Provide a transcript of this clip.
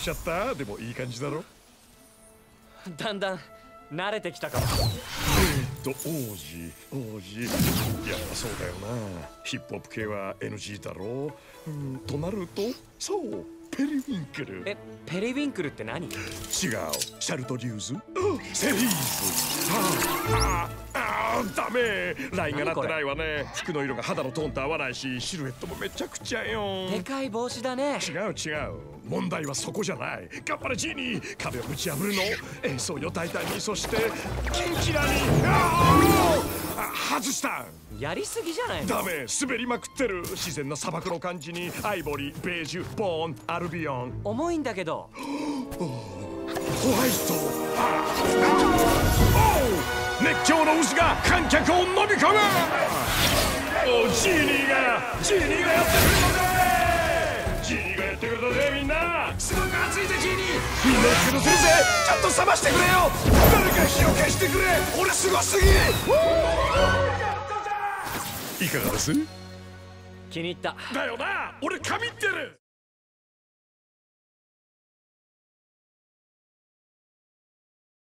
しちゃった？でもいい感じだろ？だんだん慣れてきたかも。えー、っと王子王子。やっぱそうだよな。ヒップホップ系は NG だろ？う、うん、となると？そうペリウィンクル。えペリウィンクルって何？違うシャルトリューズ。セリーズ。あああダメ！ラインがなってないわね。服の色が肌のトーンと合わないしシルエットもめちゃくちゃよ。でかい帽子だね。違う違う問題はそこじゃない。頑張れジーニー。壁をぶち破るの。演奏よ大胆に。そしてキンキラに。あ外した。やりすぎじゃないダメ。滑りまくってる。自然な砂漠の感じに。アイボリーベージュボーンアルビオン。重いんだけど。ホワイト。熱狂の渦が観客を飲み込む。おジーニーがジーニーがやってくるニーがやってくるのぜみんなすごく熱いみんな来るぜちょっと冷ましてくれよ誰か火を消してくれ。俺すごすぎ。いかがです？気に入った。だよな。俺神ってる